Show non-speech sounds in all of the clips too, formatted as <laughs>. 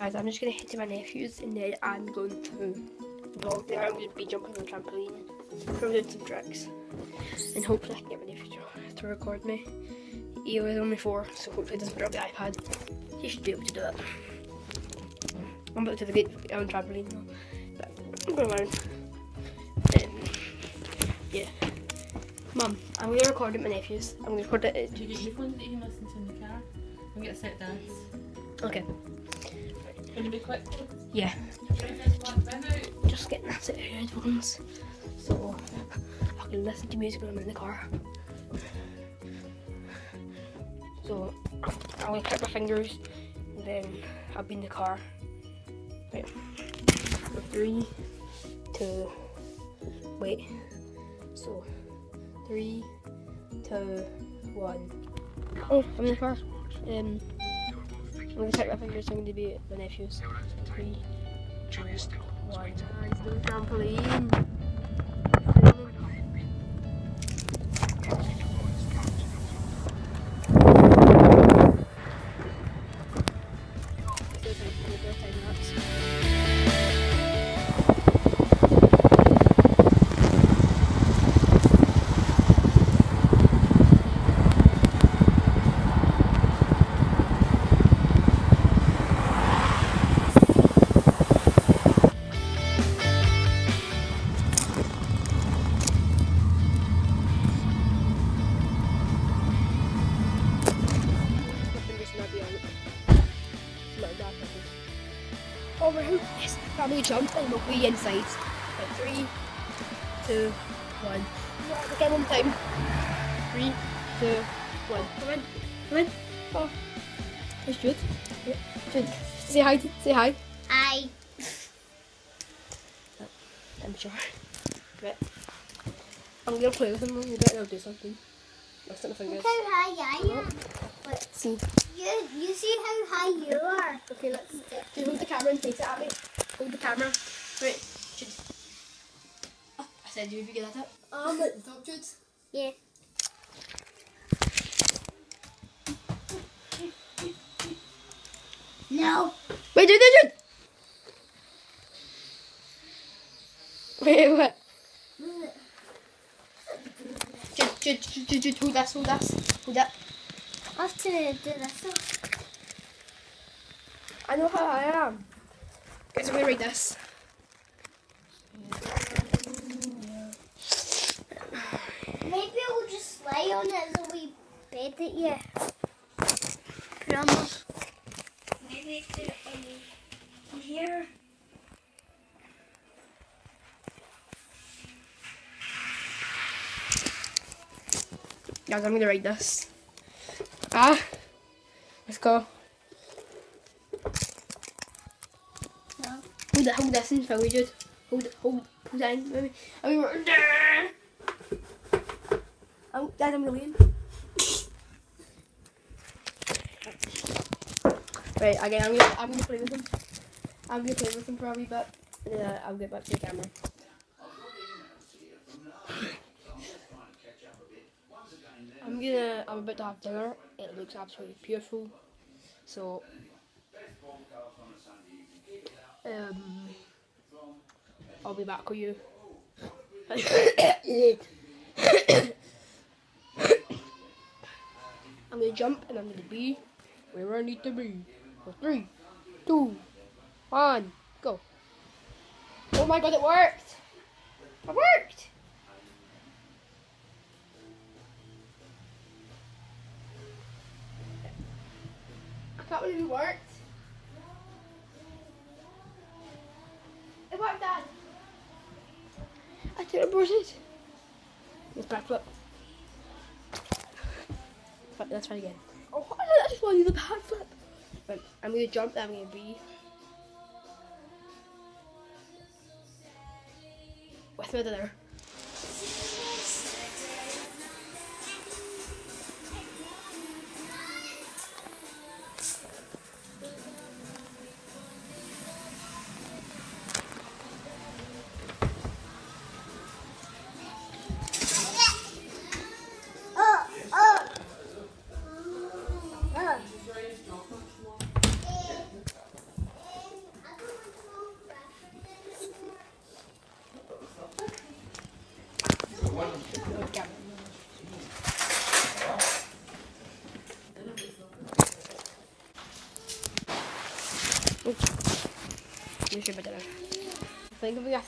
Guys, I'm just gonna hit to my nephew's and then I'm going to vlog there. I'm gonna be jumping on the trampoline, probably doing some tricks, and hopefully I can get my nephew to, to record me. He was only four, so hopefully he doesn't up the iPad. He should be able to do that. I'm about to the gate on trampoline though, but I'm gonna learn. Um, yeah. Mum, I'm gonna record at my nephew's. I'm gonna record it. At, Do you earphones that you can listen to in the car? Set dance. okay. You be quick? Yeah. Just getting a set of headphones so I can listen to music when I'm in the car. So I'm gonna click my fingers and then I'll be in the car. Right. So three, two, wait. So three, two, one. Oh, I'm in the car. Um, I'm gonna click my fingers. I'm gonna be at my nephew's. Three, two, one. Guys, the trampoline. Yes, jump and we'll be inside. Right, three, two, one. Again, one time. Three, two, one. Come in, come in. Oh, there's Jude. Yeah. Jude, say hi. Say hi. I <laughs> I'm sure. Right. I'm gonna play with him bit and I'll do something. I'll stick my fingers. look how high I am. Let's see. You, you see how high you are. Okay, let's just hold the camera and face it at me. Hold the camera. Right, Jude. Oh, I said you if you get that up. Um, the top, Jude. Yeah. No. Wait, Jude, Jude, Jude! Wait, what? Jude, Jude, Jude, Jude, hold this, hold this. Hold that. I have to do this. I know how I am. Guys, I'm gonna read this. Maybe we'll just lay on it as a wee bed at you. Grandma. Maybe put it in here. Guys, I'm gonna read this. Ah, let's go. In for me, Jude. Hold hold, that in. I mean. Oh, Dad, I'm going in. Right, again, I'm gonna, I'm gonna play with him. I'm gonna play with him bit, and then I'll get back to the camera. I'm gonna, I'm about to have dinner. It looks absolutely beautiful. So, um, I'll be back with you. <coughs> I'm gonna jump and I'm gonna be where I need to be. For three, two, one, go. Oh my god, it worked! It worked! I can't believe it worked. It worked, Dad. I teleported. Let's backflip. But let's try again. Oh, I just want to do the backflip. But I'm gonna jump. I'm gonna be with my there. Oops. You should jag bara där. Think we vi gör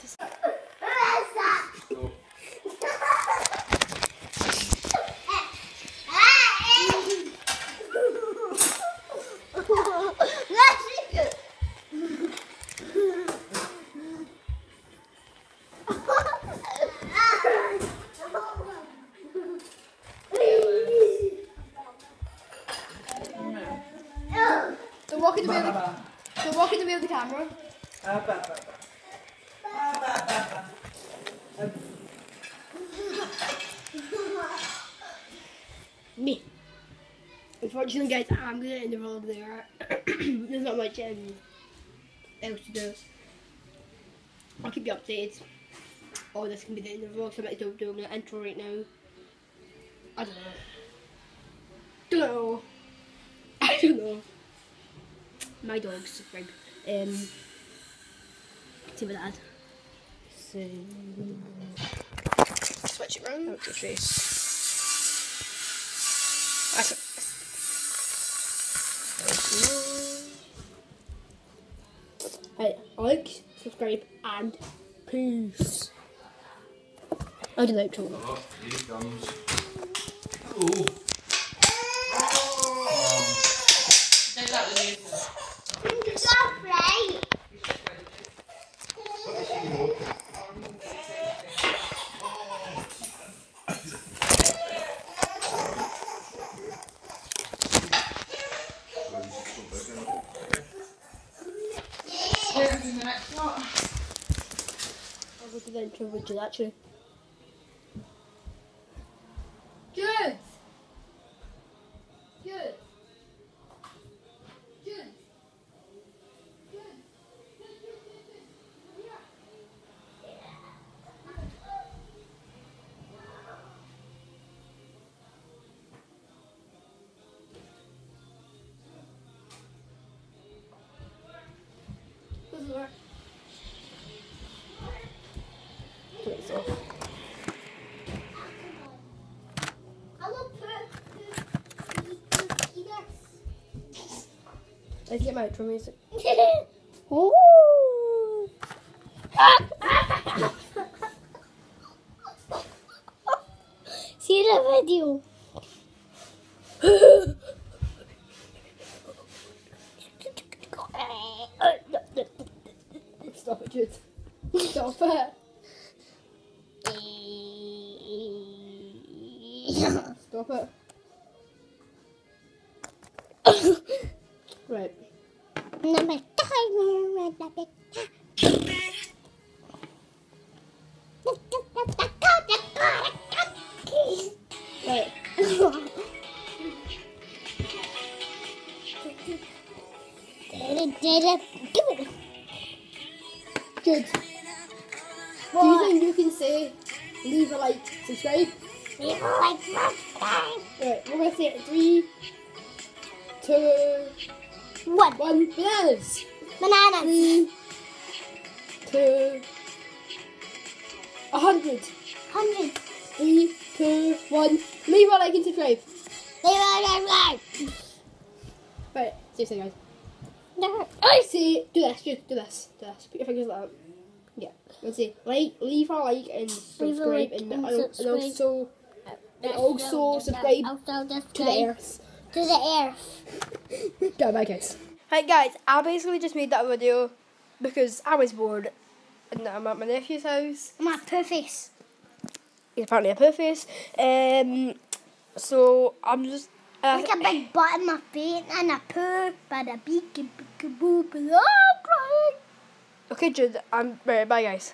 So walk in the way of the, so walk in the way of the camera. Me. Unfortunately, guys, I'm gonna end the vlog there. <coughs> There's not much um, else to do. I'll keep you updated. Oh, this can be the end of the vlog, so I might do doing an intro right now. I don't know. Don't know. <laughs> I don't know. My dog's subscribe. Um, see what that. So, switch it round. Out your face. That's it. Right, like, subscribe, and peace. I'll do the outro. Oh, here he comes. Hello. Did that with you. Here's in the next one. I'll go to the intro with you actually. Good. Turn Let's get my outro music. <laughs> Ooh. See the video. Stop it, Jude. Stop it. <laughs> Stop it. Right. Right. Good. Do you think you can say leave a like, subscribe? Leave a like, subscribe! Right, we're gonna say it three, two, One one, bananas! banana. Three, two, a hundred. Hundred. Three, two, one. Leave a like and subscribe. Right, seriously guys. I say do this, do, do this, do this. Put your fingers like that. Yeah. Let's see. Like, leave a like and Leave subscribe, like and, and and subscribe. also uh, and also subscribe Also to the earth. To the earth. <laughs> Goodbye, guys. Right, guys. I basically just made that video because I was bored, and I'm at my nephew's house. My purpose. He's apparently a purface. Um, so I'm just. Uh, Like a big butt in my face and a purr, but a beak and boop and oh, crying. okay, Jude. I'm right. Bye, guys.